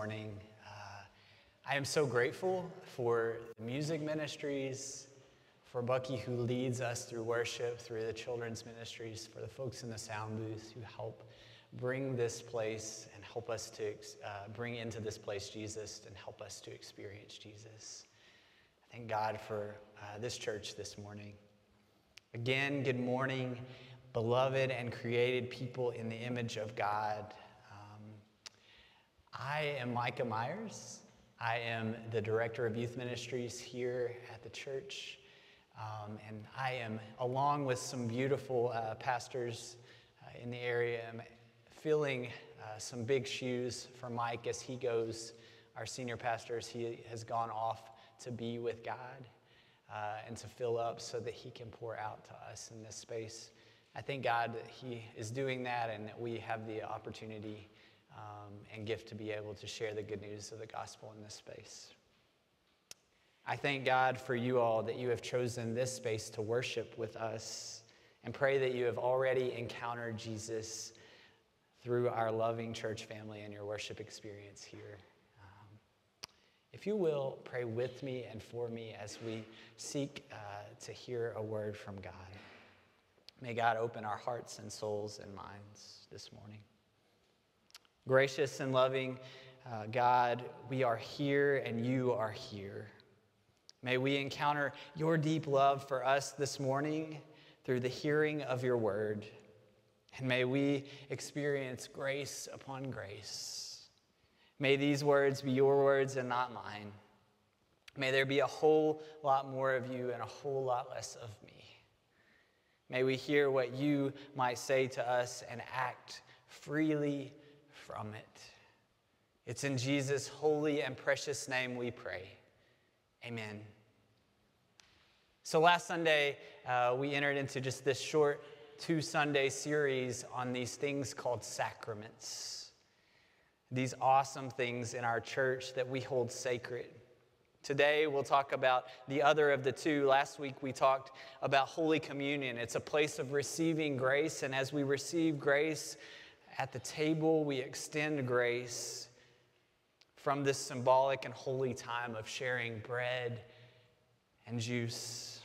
morning. Uh, I am so grateful for the music ministries, for Bucky who leads us through worship, through the children's ministries, for the folks in the sound booth who help bring this place and help us to uh, bring into this place Jesus and help us to experience Jesus. I thank God for uh, this church this morning. Again, good morning, beloved and created people in the image of God. I am Micah Meyers. I am the director of youth ministries here at the church. Um, and I am, along with some beautiful uh, pastors uh, in the area, filling uh, some big shoes for Mike as he goes, our senior pastor, as he has gone off to be with God uh, and to fill up so that he can pour out to us in this space. I thank God that he is doing that and that we have the opportunity um, and gift to be able to share the good news of the gospel in this space. I thank God for you all that you have chosen this space to worship with us and pray that you have already encountered Jesus through our loving church family and your worship experience here. Um, if you will, pray with me and for me as we seek uh, to hear a word from God. May God open our hearts and souls and minds this morning. Gracious and loving uh, God, we are here and you are here. May we encounter your deep love for us this morning through the hearing of your word. And may we experience grace upon grace. May these words be your words and not mine. May there be a whole lot more of you and a whole lot less of me. May we hear what you might say to us and act freely from it. It's in Jesus' holy and precious name we pray. Amen. So last Sunday, uh, we entered into just this short two Sunday series on these things called sacraments. These awesome things in our church that we hold sacred. Today, we'll talk about the other of the two. Last week, we talked about Holy Communion. It's a place of receiving grace, and as we receive grace at the table, we extend grace from this symbolic and holy time of sharing bread and juice.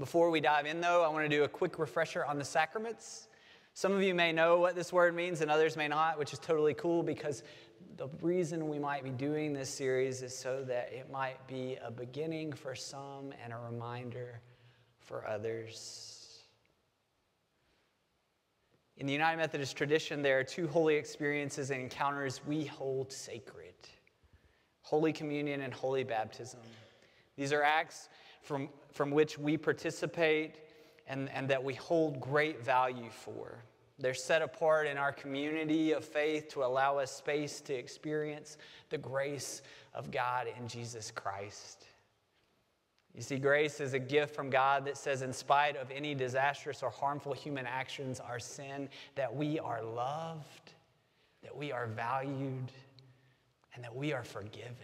Before we dive in, though, I want to do a quick refresher on the sacraments. Some of you may know what this word means, and others may not, which is totally cool because the reason we might be doing this series is so that it might be a beginning for some and a reminder for others. In the United Methodist tradition, there are two holy experiences and encounters we hold sacred Holy Communion and Holy Baptism. These are acts from, from which we participate and, and that we hold great value for. They're set apart in our community of faith to allow us space to experience the grace of God in Jesus Christ. You see, grace is a gift from God that says, in spite of any disastrous or harmful human actions, our sin, that we are loved, that we are valued, and that we are forgiven.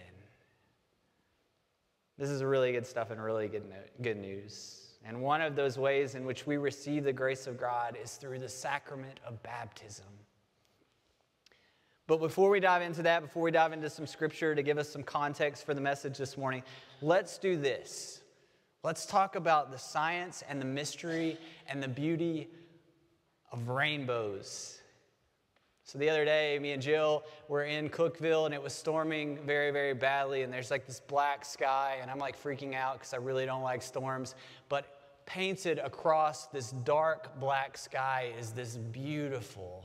This is really good stuff and really good, good news. And one of those ways in which we receive the grace of God is through the sacrament of baptism. But before we dive into that, before we dive into some scripture to give us some context for the message this morning, let's do this. Let's talk about the science and the mystery and the beauty of rainbows so the other day, me and Jill were in Cookeville and it was storming very, very badly. And there's like this black sky, and I'm like freaking out because I really don't like storms. But painted across this dark black sky is this beautiful,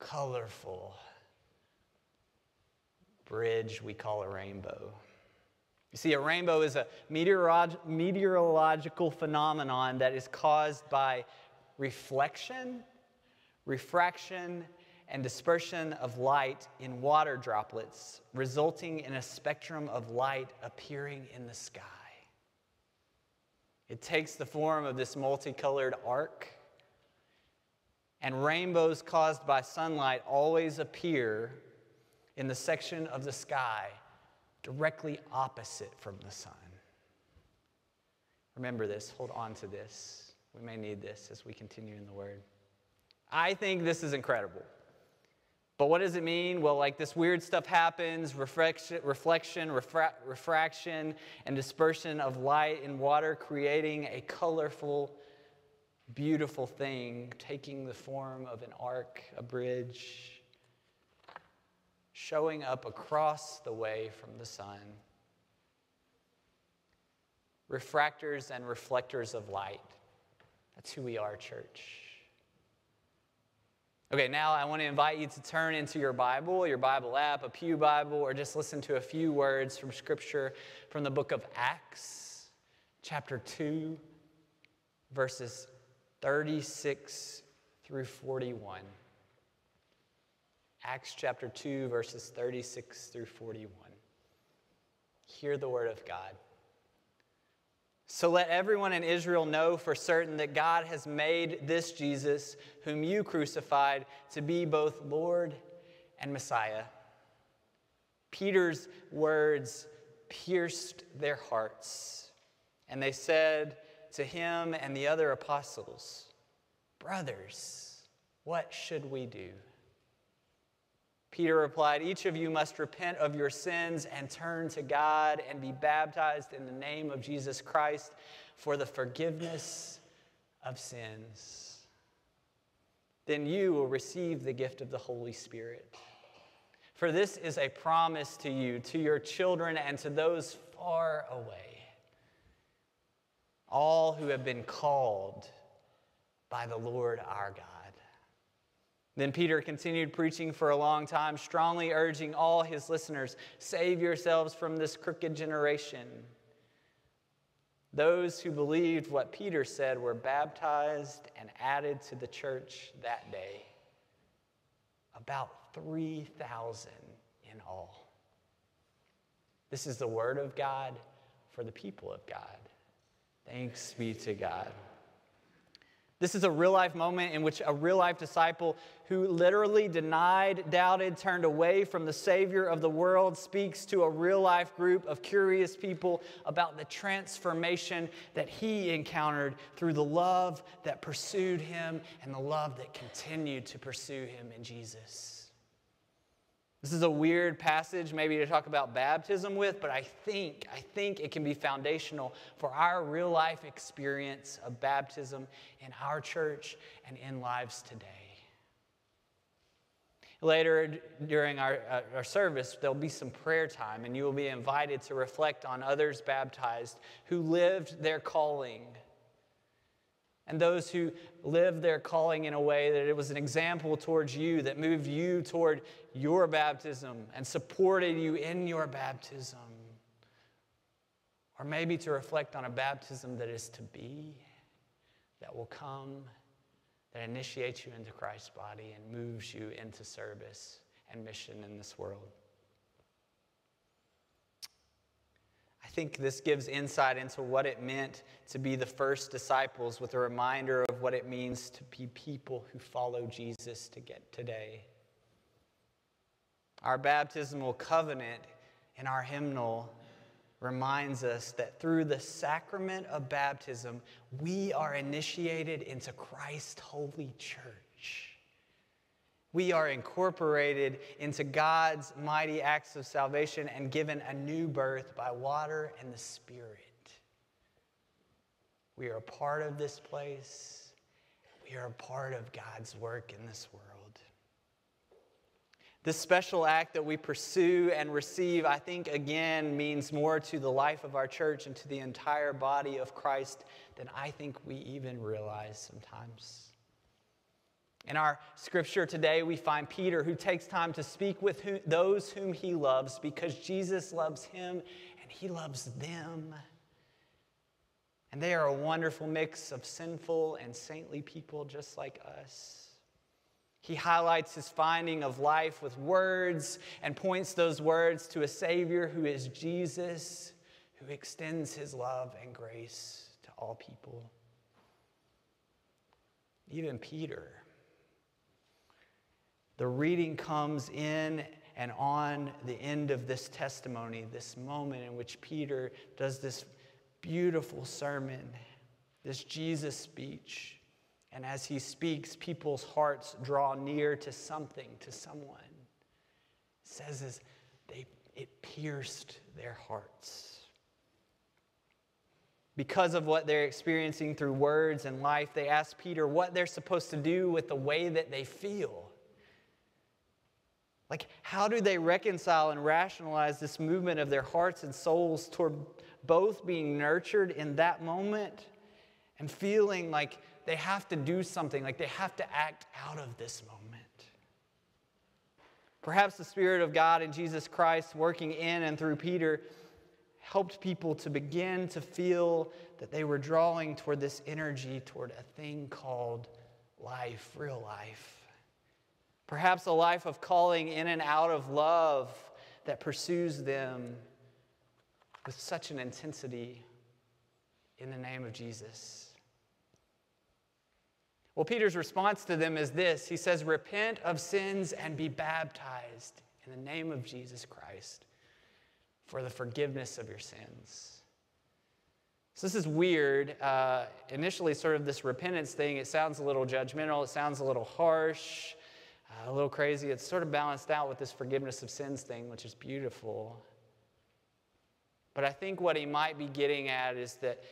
colorful bridge we call a rainbow. You see, a rainbow is a meteorolog- meteorological phenomenon that is caused by reflection refraction, and dispersion of light in water droplets, resulting in a spectrum of light appearing in the sky. It takes the form of this multicolored arc, and rainbows caused by sunlight always appear in the section of the sky directly opposite from the sun. Remember this, hold on to this. We may need this as we continue in the Word. I think this is incredible. But what does it mean? Well, like this weird stuff happens reflection, reflection refra- refraction, and dispersion of light in water, creating a colorful, beautiful thing, taking the form of an arc, a bridge, showing up across the way from the sun. Refractors and reflectors of light. That's who we are, church. Okay, now I want to invite you to turn into your Bible, your Bible app, a Pew Bible, or just listen to a few words from Scripture from the book of Acts, chapter 2, verses 36 through 41. Acts chapter 2, verses 36 through 41. Hear the word of God. So let everyone in Israel know for certain that God has made this Jesus, whom you crucified, to be both Lord and Messiah. Peter's words pierced their hearts, and they said to him and the other apostles, Brothers, what should we do? Peter replied, Each of you must repent of your sins and turn to God and be baptized in the name of Jesus Christ for the forgiveness of sins. Then you will receive the gift of the Holy Spirit. For this is a promise to you, to your children, and to those far away, all who have been called by the Lord our God. Then Peter continued preaching for a long time, strongly urging all his listeners save yourselves from this crooked generation. Those who believed what Peter said were baptized and added to the church that day. About 3,000 in all. This is the word of God for the people of God. Thanks be to God. This is a real life moment in which a real life disciple who literally denied, doubted, turned away from the Savior of the world speaks to a real life group of curious people about the transformation that he encountered through the love that pursued him and the love that continued to pursue him in Jesus. This is a weird passage maybe to talk about baptism with, but I think I think it can be foundational for our real life experience of baptism in our church and in lives today. Later during our, uh, our service, there'll be some prayer time, and you will be invited to reflect on others baptized who lived their calling and those who lived their calling in a way that it was an example towards you, that moved you toward your baptism and supported you in your baptism. Or maybe to reflect on a baptism that is to be, that will come, that initiates you into Christ's body and moves you into service and mission in this world. I think this gives insight into what it meant to be the first disciples with a reminder of what it means to be people who follow Jesus to get today. Our baptismal covenant in our hymnal reminds us that through the sacrament of baptism, we are initiated into Christ's holy church. We are incorporated into God's mighty acts of salvation and given a new birth by water and the Spirit. We are a part of this place. We are a part of God's work in this world. This special act that we pursue and receive, I think, again, means more to the life of our church and to the entire body of Christ than I think we even realize sometimes. In our scripture today, we find Peter who takes time to speak with who, those whom he loves because Jesus loves him and he loves them. And they are a wonderful mix of sinful and saintly people just like us. He highlights his finding of life with words and points those words to a Savior who is Jesus, who extends his love and grace to all people. Even Peter the reading comes in and on the end of this testimony, this moment in which Peter does this beautiful sermon, this Jesus speech. And as he speaks, people's hearts draw near to something, to someone. says is they, it pierced their hearts. Because of what they're experiencing through words and life, they ask Peter what they're supposed to do with the way that they feel. Like, how do they reconcile and rationalize this movement of their hearts and souls toward both being nurtured in that moment and feeling like they have to do something, like they have to act out of this moment? Perhaps the Spirit of God and Jesus Christ working in and through Peter helped people to begin to feel that they were drawing toward this energy, toward a thing called life, real life. Perhaps a life of calling in and out of love that pursues them with such an intensity in the name of Jesus. Well, Peter's response to them is this He says, Repent of sins and be baptized in the name of Jesus Christ for the forgiveness of your sins. So, this is weird. Uh, initially, sort of this repentance thing, it sounds a little judgmental, it sounds a little harsh, a little crazy. It's sort of balanced out with this forgiveness of sins thing, which is beautiful. But I think what he might be getting at is that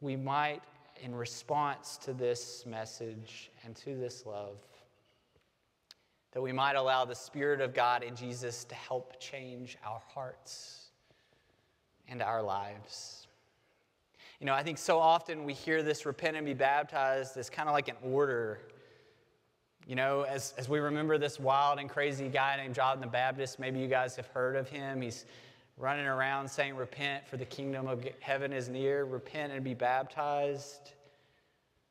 we might, in response to this message and to this love, that we might allow the Spirit of God in Jesus to help change our hearts and our lives. You know, I think so often we hear this repent and be baptized as kind of like an order. You know, as, as we remember this wild and crazy guy named John the Baptist, maybe you guys have heard of him. He's running around saying, Repent, for the kingdom of heaven is near. Repent and be baptized.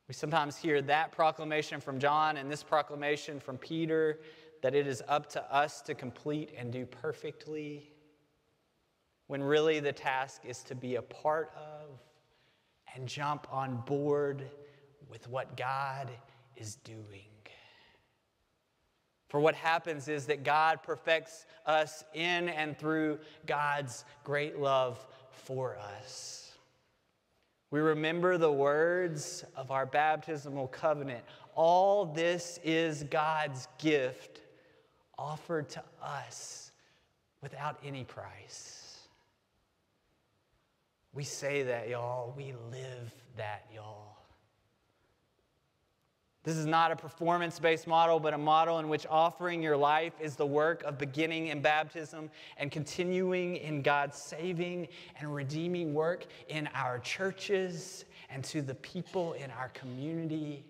We sometimes hear that proclamation from John and this proclamation from Peter that it is up to us to complete and do perfectly, when really the task is to be a part of and jump on board with what God is doing. For what happens is that God perfects us in and through God's great love for us. We remember the words of our baptismal covenant. All this is God's gift offered to us without any price. We say that, y'all. We live that, y'all. This is not a performance based model, but a model in which offering your life is the work of beginning in baptism and continuing in God's saving and redeeming work in our churches and to the people in our community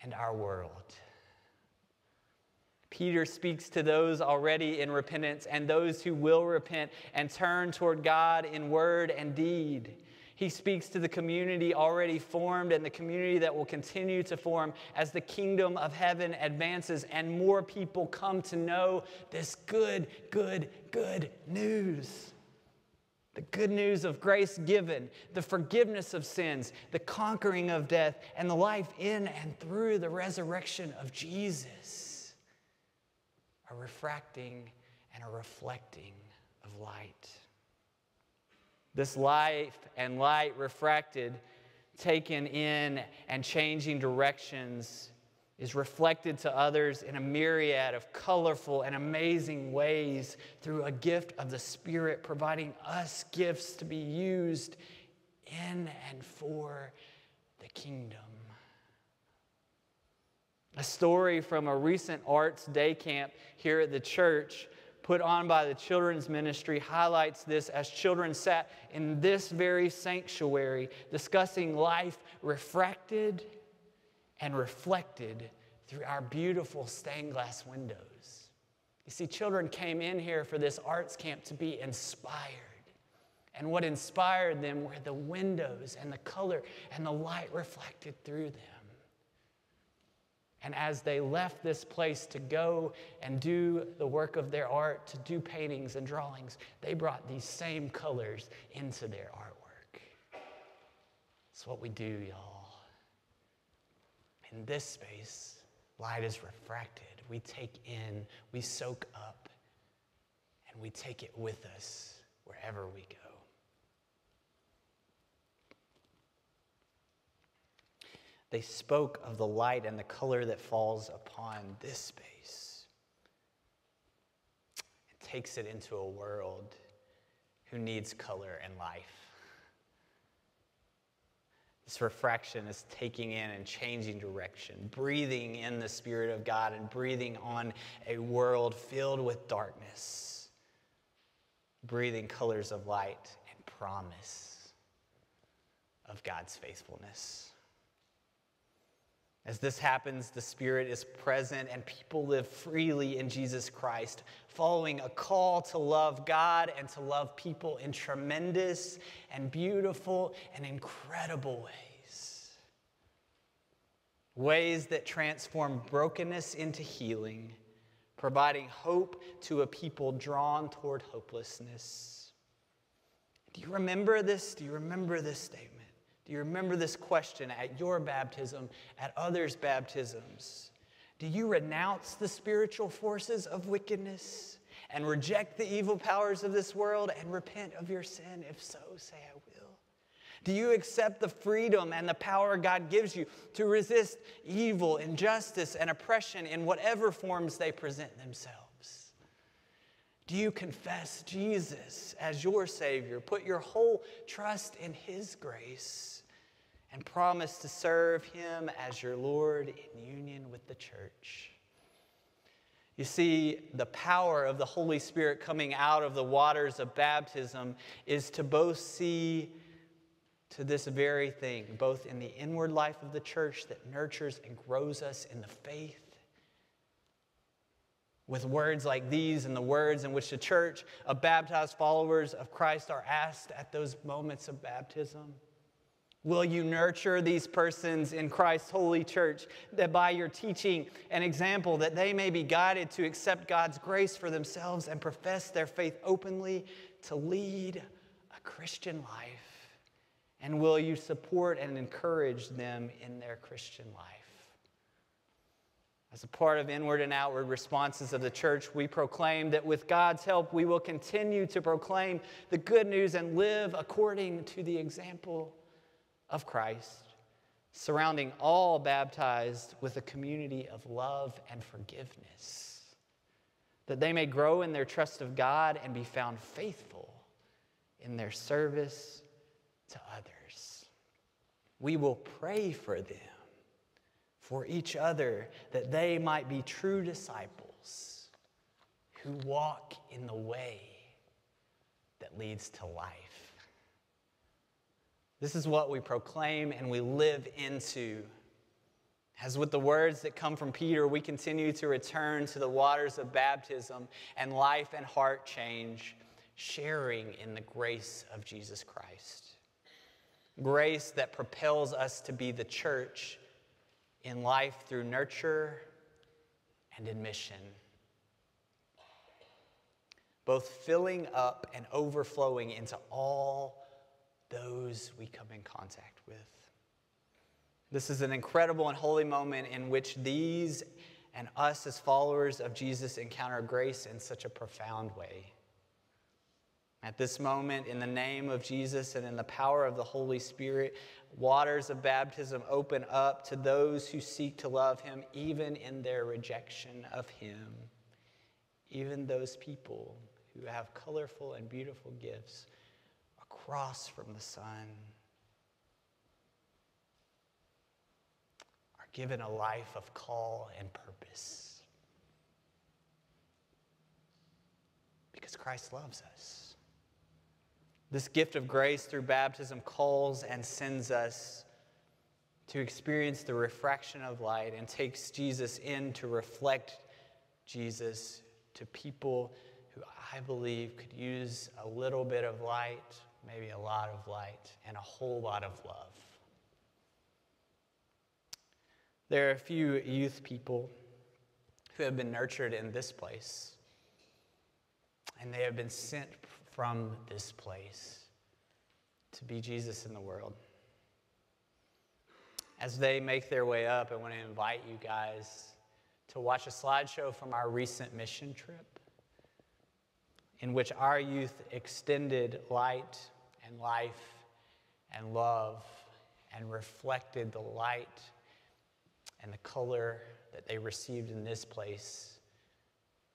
and our world. Peter speaks to those already in repentance and those who will repent and turn toward God in word and deed. He speaks to the community already formed and the community that will continue to form as the kingdom of heaven advances and more people come to know this good, good, good news. The good news of grace given, the forgiveness of sins, the conquering of death, and the life in and through the resurrection of Jesus. A refracting and a reflecting of light. This life and light refracted, taken in, and changing directions is reflected to others in a myriad of colorful and amazing ways through a gift of the Spirit, providing us gifts to be used in and for the kingdom. A story from a recent arts day camp here at the church put on by the children's ministry highlights this as children sat in this very sanctuary discussing life refracted and reflected through our beautiful stained glass windows. You see, children came in here for this arts camp to be inspired. And what inspired them were the windows and the color and the light reflected through them. And as they left this place to go and do the work of their art, to do paintings and drawings, they brought these same colors into their artwork. It's what we do, y'all. In this space, light is refracted. We take in, we soak up, and we take it with us wherever we go. They spoke of the light and the color that falls upon this space. It takes it into a world who needs color and life. This refraction is taking in and changing direction, breathing in the Spirit of God and breathing on a world filled with darkness, breathing colors of light and promise of God's faithfulness. As this happens, the Spirit is present and people live freely in Jesus Christ, following a call to love God and to love people in tremendous and beautiful and incredible ways. Ways that transform brokenness into healing, providing hope to a people drawn toward hopelessness. Do you remember this? Do you remember this statement? Do you remember this question at your baptism, at others' baptisms? Do you renounce the spiritual forces of wickedness and reject the evil powers of this world and repent of your sin? If so, say, I will. Do you accept the freedom and the power God gives you to resist evil, injustice, and oppression in whatever forms they present themselves? Do you confess Jesus as your Savior? Put your whole trust in His grace and promise to serve Him as your Lord in union with the church. You see, the power of the Holy Spirit coming out of the waters of baptism is to both see to this very thing, both in the inward life of the church that nurtures and grows us in the faith with words like these and the words in which the church of baptized followers of Christ are asked at those moments of baptism. Will you nurture these persons in Christ's holy church that by your teaching and example that they may be guided to accept God's grace for themselves and profess their faith openly to lead a Christian life? And will you support and encourage them in their Christian life? As a part of inward and outward responses of the church, we proclaim that with God's help, we will continue to proclaim the good news and live according to the example of Christ, surrounding all baptized with a community of love and forgiveness, that they may grow in their trust of God and be found faithful in their service to others. We will pray for them for each other that they might be true disciples who walk in the way that leads to life. This is what we proclaim and we live into. As with the words that come from Peter, we continue to return to the waters of baptism and life and heart change, sharing in the grace of Jesus Christ. Grace that propels us to be the church in life through nurture and in mission. Both filling up and overflowing into all those we come in contact with. This is an incredible and holy moment in which these and us as followers of Jesus encounter grace in such a profound way. At this moment, in the name of Jesus and in the power of the Holy Spirit, waters of baptism open up to those who seek to love Him, even in their rejection of Him. Even those people who have colorful and beautiful gifts across from the sun are given a life of call and purpose because Christ loves us. This gift of grace through baptism calls and sends us to experience the refraction of light and takes Jesus in to reflect Jesus to people who I believe could use a little bit of light, maybe a lot of light, and a whole lot of love. There are a few youth people who have been nurtured in this place, and they have been sent from this place to be Jesus in the world. As they make their way up, I want to invite you guys to watch a slideshow from our recent mission trip in which our youth extended light and life and love and reflected the light and the color that they received in this place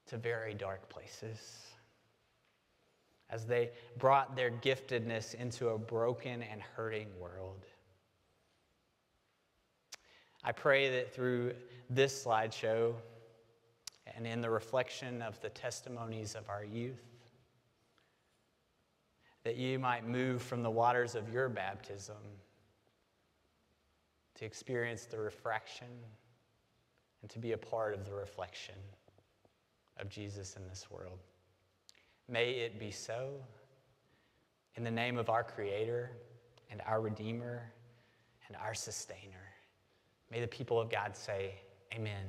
to very dark places. as they brought their giftedness into a broken and hurting world. I pray that through this slideshow and in the reflection of the testimonies of our youth, that you might move from the waters of your baptism to experience the refraction and to be a part of the reflection of Jesus in this world. May it be so. In the name of our Creator and our Redeemer and our Sustainer. May the people of God say, Amen.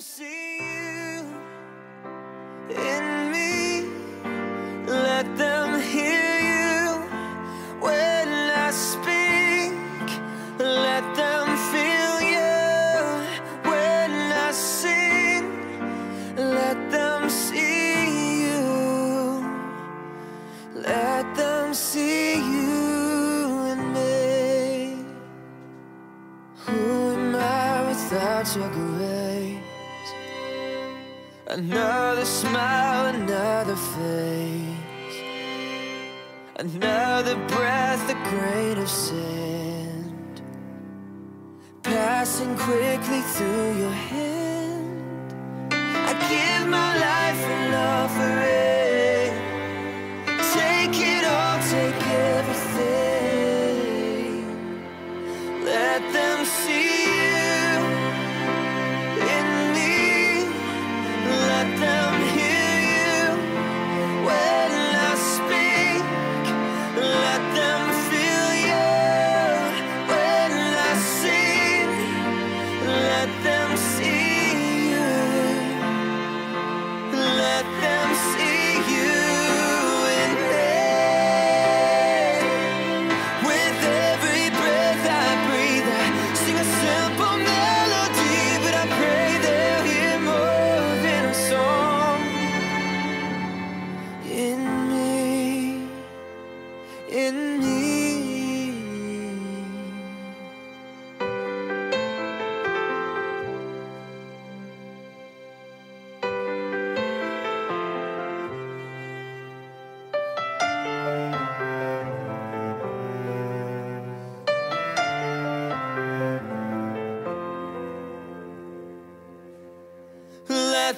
See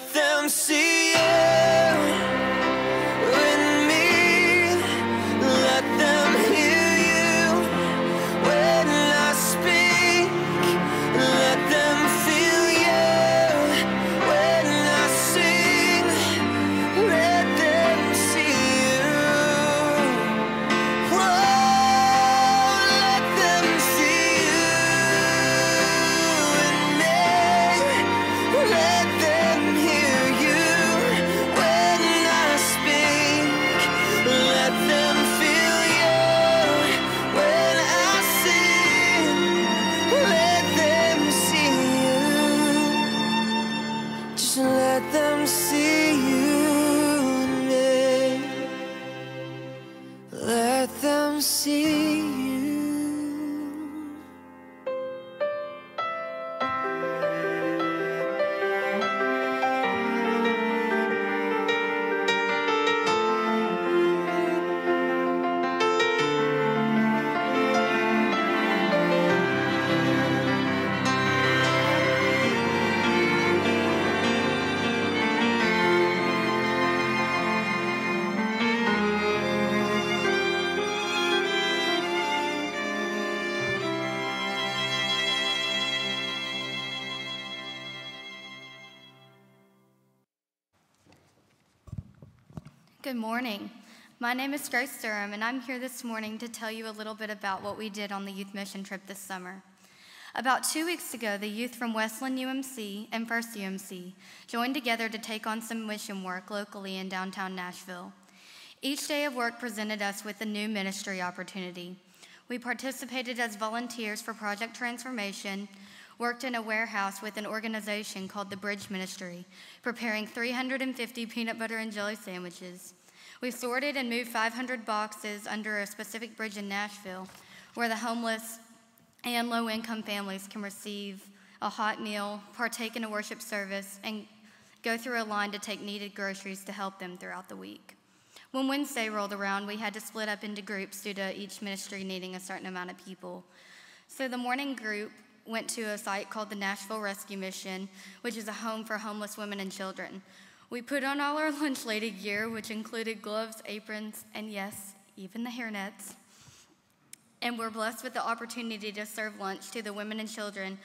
Let them see Good morning. My name is Grace Durham, and I'm here this morning to tell you a little bit about what we did on the youth mission trip this summer. About two weeks ago, the youth from Westland UMC and First UMC joined together to take on some mission work locally in downtown Nashville. Each day of work presented us with a new ministry opportunity. We participated as volunteers for Project Transformation, worked in a warehouse with an organization called the Bridge Ministry, preparing 350 peanut butter and jelly sandwiches. We sorted and moved 500 boxes under a specific bridge in Nashville where the homeless and low income families can receive a hot meal, partake in a worship service, and go through a line to take needed groceries to help them throughout the week. When Wednesday rolled around, we had to split up into groups due to each ministry needing a certain amount of people. So the morning group went to a site called the Nashville Rescue Mission, which is a home for homeless women and children. We put on all our lunch lady gear, which included gloves, aprons, and yes, even the hairnets. And we're blessed with the opportunity to serve lunch to the women and children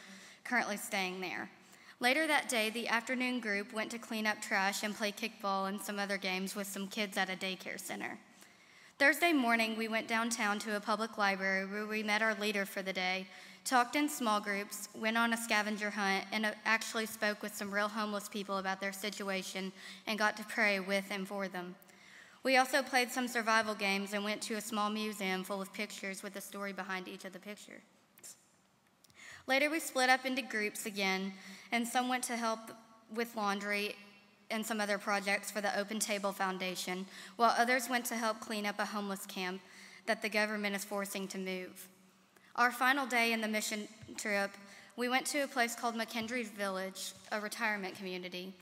currently staying there. Later that day, the afternoon group went to clean up trash and play kickball and some other games with some kids at a daycare center. Thursday morning, we went downtown to a public library where we met our leader for the day, talked in small groups, went on a scavenger hunt, and uh, actually spoke with some real homeless people about their situation and got to pray with and for them. We also played some survival games and went to a small museum full of pictures with a story behind each of the pictures. Later, we split up into groups again, and some went to help with laundry and some other projects for the Open Table Foundation, while others went to help clean up a homeless camp that the government is forcing to move. Our final day in the mission trip, we went to a place called McKendree Village, a retirement community,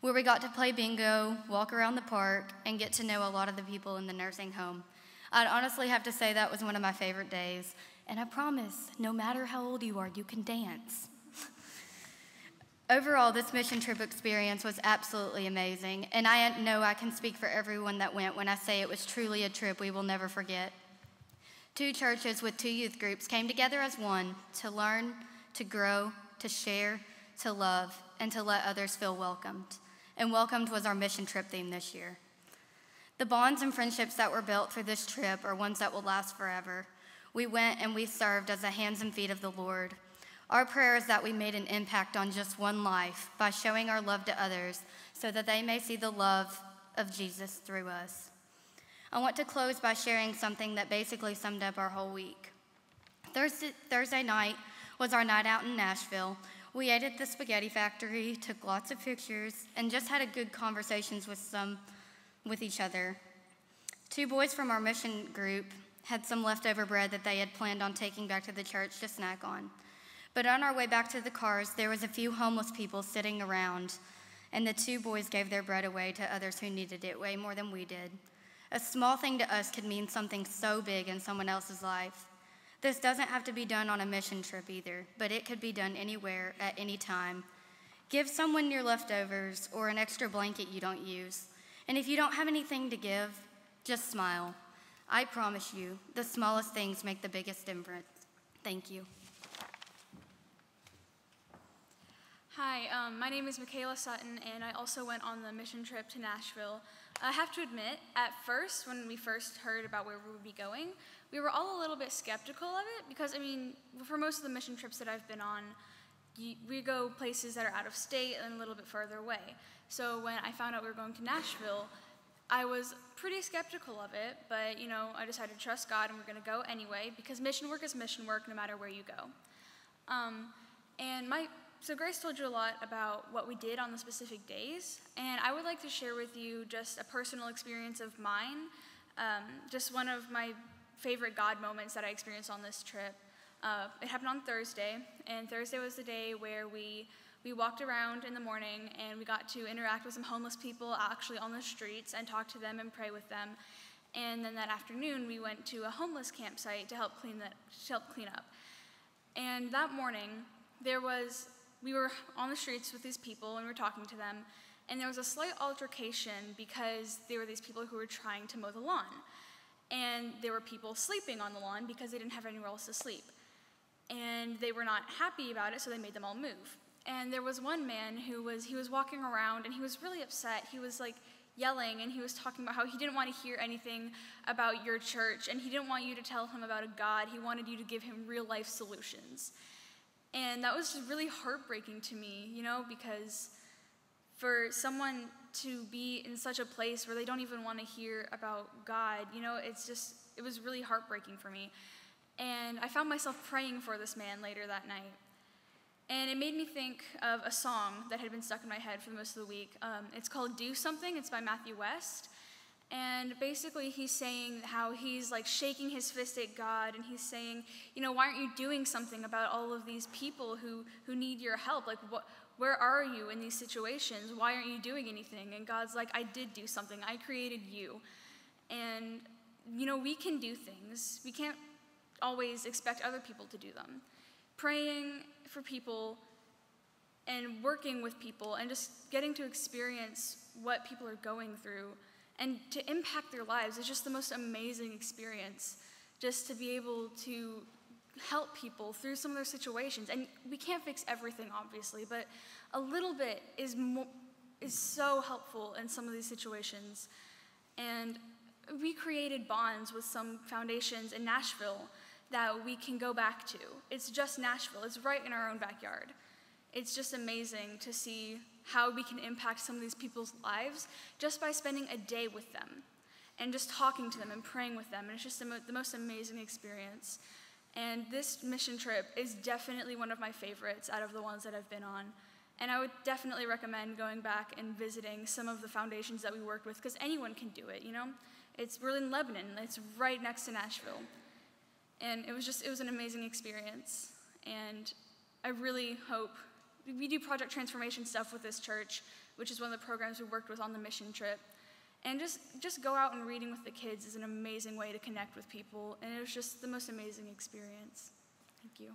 where we got to play bingo, walk around the park, and get to know a lot of the people in the nursing home. I'd honestly have to say that was one of my favorite days. And I promise, no matter how old you are, you can dance. Overall, this mission trip experience was absolutely amazing, and I know I can speak for everyone that went when I say it was truly a trip we will never forget. Two churches with two youth groups came together as one to learn, to grow, to share, to love, and to let others feel welcomed. And welcomed was our mission trip theme this year. The bonds and friendships that were built through this trip are ones that will last forever. We went and we served as the hands and feet of the Lord. Our prayer is that we made an impact on just one life by showing our love to others so that they may see the love of Jesus through us. I want to close by sharing something that basically summed up our whole week. Thursday, Thursday night was our night out in Nashville. We ate at the spaghetti factory, took lots of pictures, and just had a good conversations with some with each other. Two boys from our mission group had some leftover bread that they had planned on taking back to the church to snack on. But on our way back to the cars, there was a few homeless people sitting around, and the two boys gave their bread away to others who needed it way more than we did. A small thing to us could mean something so big in someone else's life. This doesn't have to be done on a mission trip either, but it could be done anywhere at any time. Give someone your leftovers or an extra blanket you don't use. And if you don't have anything to give, just smile. I promise you, the smallest things make the biggest difference. Thank you. Hi, um, my name is Michaela Sutton, and I also went on the mission trip to Nashville. I have to admit, at first, when we first heard about where we would be going, we were all a little bit skeptical of it because, I mean, for most of the mission trips that I've been on, you, we go places that are out of state and a little bit further away. So when I found out we were going to Nashville, I was pretty skeptical of it, but you know, I decided to trust God and we're going to go anyway because mission work is mission work no matter where you go. Um, and my so Grace told you a lot about what we did on the specific days, and I would like to share with you just a personal experience of mine, um, just one of my favorite God moments that I experienced on this trip. Uh, it happened on Thursday, and Thursday was the day where we we walked around in the morning and we got to interact with some homeless people actually on the streets and talk to them and pray with them. And then that afternoon, we went to a homeless campsite to help clean that help clean up. And that morning, there was we were on the streets with these people and we were talking to them, and there was a slight altercation because there were these people who were trying to mow the lawn. And there were people sleeping on the lawn because they didn't have anywhere else to sleep. And they were not happy about it, so they made them all move. And there was one man who was he was walking around and he was really upset. He was like yelling and he was talking about how he didn't want to hear anything about your church and he didn't want you to tell him about a God. He wanted you to give him real life solutions. And that was just really heartbreaking to me, you know, because for someone to be in such a place where they don't even want to hear about God, you know, it's just, it was really heartbreaking for me. And I found myself praying for this man later that night. And it made me think of a song that had been stuck in my head for most of the week. Um, it's called Do Something, it's by Matthew West. And basically, he's saying how he's like shaking his fist at God and he's saying, you know, why aren't you doing something about all of these people who, who need your help? Like, what, where are you in these situations? Why aren't you doing anything? And God's like, I did do something. I created you. And, you know, we can do things. We can't always expect other people to do them. Praying for people and working with people and just getting to experience what people are going through and to impact their lives is just the most amazing experience. Just to be able to help people through some of their situations. And we can't fix everything, obviously, but a little bit is, is so helpful in some of these situations. And we created bonds with some foundations in Nashville that we can go back to. It's just Nashville, it's right in our own backyard. It's just amazing to see how we can impact some of these people's lives just by spending a day with them and just talking to them and praying with them. And it's just the, mo- the most amazing experience. And this mission trip is definitely one of my favorites out of the ones that I've been on. And I would definitely recommend going back and visiting some of the foundations that we worked with because anyone can do it, you know? It's we're in Lebanon, it's right next to Nashville. And it was just, it was an amazing experience. And I really hope, we do project transformation stuff with this church, which is one of the programs we worked with on the mission trip. And just, just go out and reading with the kids is an amazing way to connect with people. And it was just the most amazing experience. Thank you.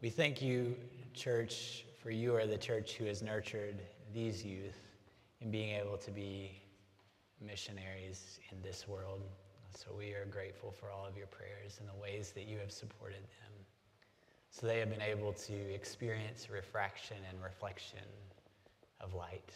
We thank you, church, for you are the church who has nurtured these youth in being able to be missionaries in this world. So we are grateful for all of your prayers and the ways that you have supported them. So they have been able to experience refraction and reflection of light.